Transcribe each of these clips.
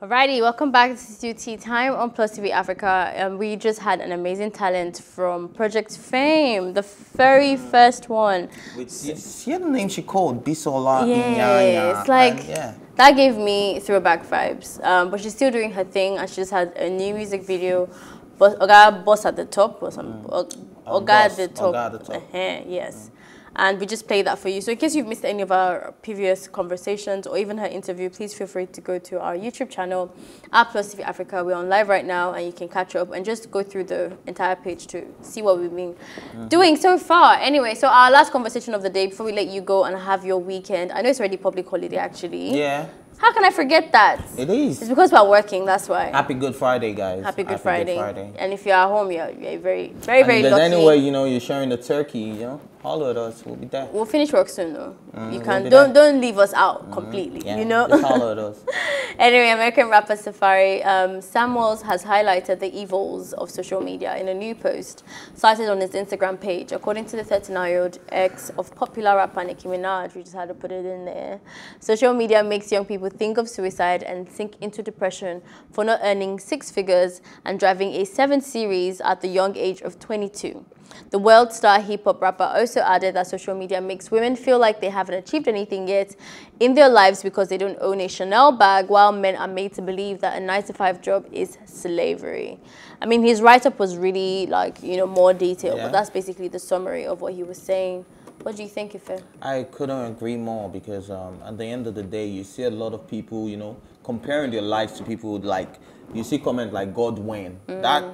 Alrighty, welcome back to Tea Time on Plus TV Africa. Um, we just had an amazing talent from Project Fame, the very first one. With, see the name she called? Bisola Yeah, it's like, yeah. that gave me throwback vibes. Um, but she's still doing her thing and she just had a new music video. But Oga Boss at the top, or some, mm. Oga, at the top. Oga at the top. Uh -huh, yes. Mm and we just play that for you. So in case you've missed any of our previous conversations or even her interview, please feel free to go to our YouTube channel, at Plus TV Africa. We're on live right now and you can catch up and just go through the entire page to see what we've been mm -hmm. doing so far. Anyway, so our last conversation of the day before we let you go and have your weekend. I know it's already public holiday actually. Yeah. How can I forget that? It is. It's because we're working, that's why. Happy Good Friday, guys. Happy Good, Happy Friday. Good Friday. And if you're at home, you're, you're very, very, and very if there's any way, you know, you're sharing the turkey, you know, holler at us. We'll be there. We'll finish work soon, though. Mm, you can we'll don't don't leave us out mm, completely. Yeah, you know. Just holler at us. anyway, American rapper Safaree um, Samuels has highlighted the evils of social media in a new post cited on his Instagram page. According to the 39-year-old ex of popular rapper Nicki Minaj, we just had to put it in there. Social media makes young people think of suicide and sink into depression for not earning six figures and driving a seven series at the young age of 22. The world star hip-hop rapper also added that social media makes women feel like they haven't achieved anything yet in their lives because they don't own a Chanel bag, while men are made to believe that a 9-to-5 job is slavery. I mean, his write-up was really, like, you know, more detailed, yeah. but that's basically the summary of what he was saying. What do you think, of Ife? I couldn't agree more because um, at the end of the day, you see a lot of people, you know, comparing their lives to people like, you see comments like God when. Mm. That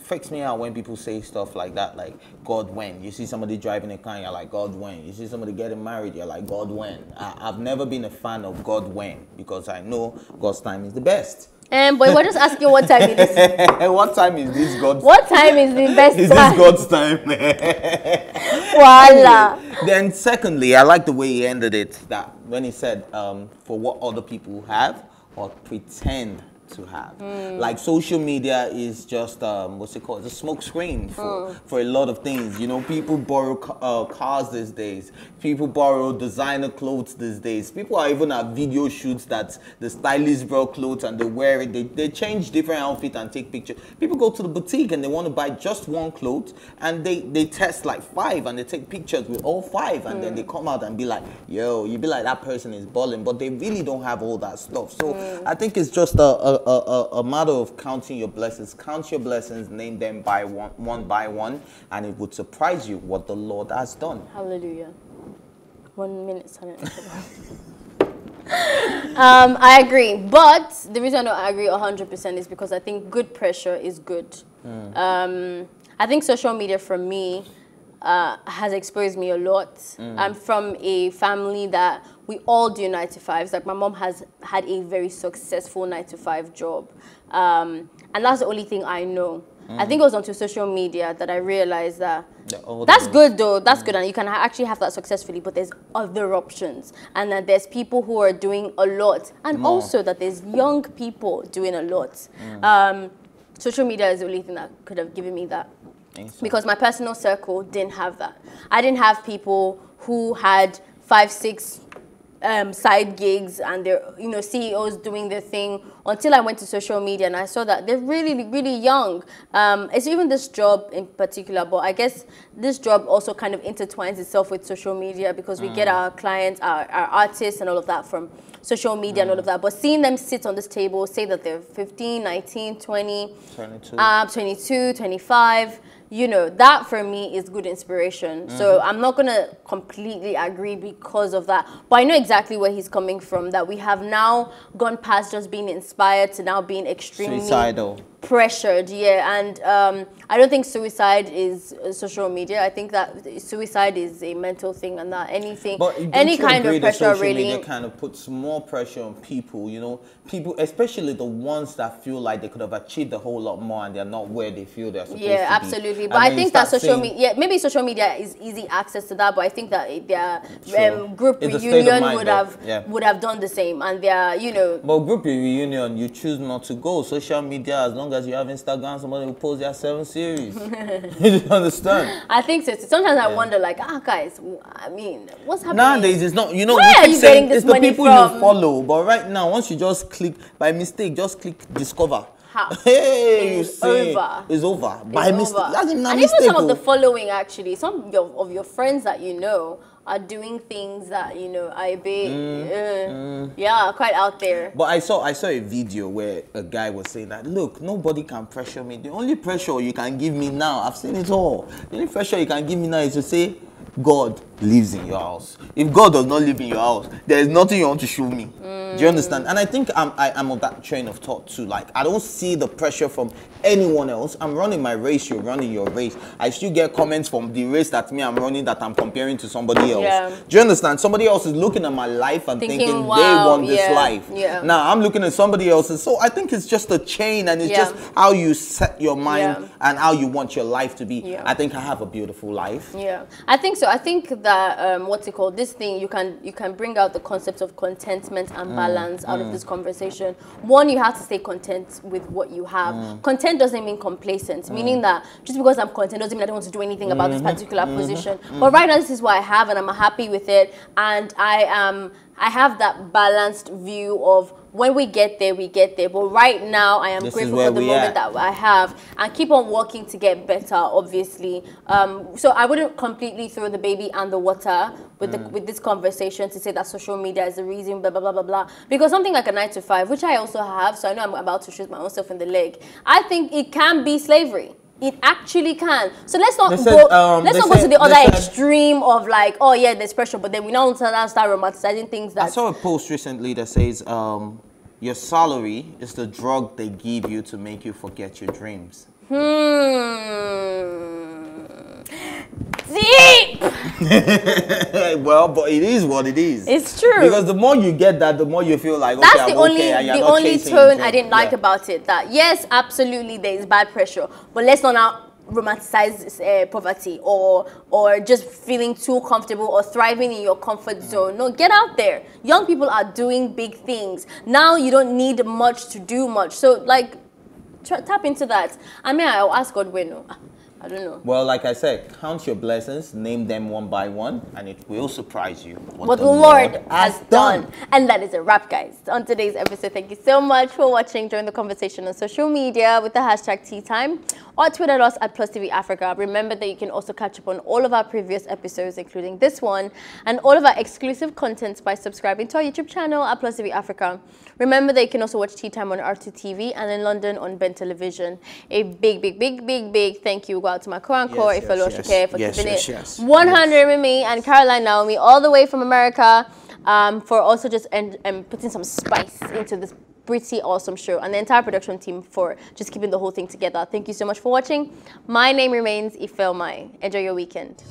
freaks me out when people say stuff like that, like God when. You see somebody driving a car, you're like God when. You see somebody getting married, you're like God when. I, have never been a fan of God when because I know God's time is the best. Um, but we're just asking what time it is. what time is this God's What time is the best is time? this God's time? Voila. then secondly, I like the way he ended it, that when he said, um, for what other people have or pretend to have. Mm. Like social media is just um, what's it called? It's a smoke screen for, mm. for a lot of things. You know, people borrow uh, cars these days. People borrow designer clothes these days. People are even at video shoots that the stylist brought clothes and they wear it. They, they change different outfit and take pictures. People go to the boutique and they want to buy just one clothes and they, they test like five and they take pictures with all five and mm. then they hmm. come out and be like, yo, you be like that person is balling, but they really don't have all that stuff. So hmm. I think it's just a, a a, a, a, matter of counting your blessings. Count your blessings, name them by one, one by one, and it would surprise you what the Lord has done. Hallelujah. One minute silence. um, I agree, but the reason I don't agree 100% is because I think good pressure is good. Mm. Um, I think social media for me uh, has exposed me a lot. Mm. I'm from a family that we all do nine to fives. Like my mom has had a very successful nine to five job. Um, and that's the only thing I know. Mm. I think it was onto social media that I realized that that's good though. That's mm. good, and you can actually have that successfully. But there's other options, and that there's people who are doing a lot, and More. also that there's young people doing a lot. Mm. Um, social media is the only thing that could have given me that so. Because my personal circle didn't have that. I didn't have people who had five, six um, side gigs and they're, you know, CEOs doing their thing until I went to social media and I saw that they're really, really young. Um, it's even this job in particular, but I guess this job also kind of intertwines itself with social media because we mm. get our clients, our, our artists and all of that from social media mm. and all of mm. that. But seeing them sit on this table, say that they're 15, 19, 20, 22, uh, 22 25, you know, that for me is good inspiration. Mm -hmm. So mm-hmm. I'm not going to completely agree because of that. But I know exactly where he's coming from, that we have now gone past just being inspired to now being extremely suicidal pressured yeah and um, i don't think suicide is uh, social media. I think that suicide is a mental thing and that anything but any kind of pressure social really media kind of puts more pressure on people you know? People especially the ones that feel like they could have achieved a whole lot more and they're not where they feel they're supposed yeah, to absolutely. Be. but i think that social media yeah maybe social media is easy access to that but i think that their um, group it's reunion would have yeah. would have done the same and their you know but group reunion you choose not to go. Social media as long as you have Instagram, somebody will post their seven series. you understand? I think so. Sometimes I wonder, like, ah, guys, I mean, what's happening? Nowadays, it's not, you know, Where we are you saying getting this it's the people from? you follow. But right now, once you just click, by mistake, just click discover. How? Hey, It's see, over. It's over. by It's mistake. over. That's even and mistake. even some of the following, actually, some of your, of your friends that you know are doing things that you know I be, Mm, uh, yeah, quite out there. But I saw I saw a video where a guy was saying that look, nobody can pressure me. The only pressure you can give me now, I've seen it all. The only pressure you can give me now is to say God lives in your house. If God does not live in your house, there is nothing you want to show me. Do you understand? And I think I'm I, I'm of that train of thought too. Like I don't see the pressure from anyone else. I'm running my race, you're running your race. I still get comments from the race that me I'm running that I'm comparing to somebody else. Yeah. Do you understand? Somebody else is looking at my life and Thinking, thinking, they want this yeah, life. yeah. Now I'm looking at somebody else's. So I think it's just a chain and it's Yeah. just how you set your mind and how you want your life to be. I think I have a beautiful life. Yeah, I think so. I think that um, what's it called? This thing you can you can bring out the concept of contentment Mm, and balance out of this conversation. One, you have to stay content with what you have. Mm. Content doesn't mean complacent, meaning that just because I'm content doesn't mean I don't want to do anything about Mm-hmm. this particular position. But right now, this is what I have, and I'm happy with it, and I am. I have that balanced view of when we get there, we get there. But right now, I am This grateful for the moment at. that I have and keep on working to get better, obviously. Um, so I wouldn't completely throw the baby and the water with the, with this conversation to say that social media is the reason, blah, blah, blah, blah, blah. Because something like a nine to five, which I also have, so I know I'm about to shoot my own self in the leg, I think it can be slavery. It actually can. So let's not They go. um, let's they not go to the other said- extreme of like, oh yeah, there's pressure, but then we now start start romanticizing things I saw a post recently that says um, your salary is the drug they give you to make you forget your dreams. Hmm. Deep. well, but it is what it is. It's true. Because the more you get that, the more you feel like okay, That's I'm the only okay, the only tone. I didn't like Yeah. about it. That yes, absolutely there is bad pressure, but let's not now romanticize uh, poverty or or just feeling too comfortable or thriving in your comfort zone. No, get out there. Young people are doing big things now. You don't need much to do much. So like, tap into that. I mean, I'll ask God when. No, I don't know. Well, like I said, count your blessings, name them one by one, and it will surprise you what the Lord has done. And that is a wrap, guys, on today's episode. Thank you so much for watching. Join the conversation on social media with the hashtag Tea Time or tweet at us at Plus TV Africa. Remember that you can also catch up on all of our previous episodes, including this one, and all of our exclusive content by subscribing to our YouTube channel at Plus TV Africa. Remember that you can also watch Tea Time on R2 TV and in London on Ben Television. A big, big, big, big, big thank you out to my co-anchor, Yes, Ifeoluwa yes, for yes, keeping yes, it yes. 100 with me and Caroline Naomi all the way from America um, for also just and, and putting some spice into this pretty awesome show and the entire production team for just keeping the whole thing together. Thank you so much for watching. My name remains Ife Omai. Enjoy your weekend.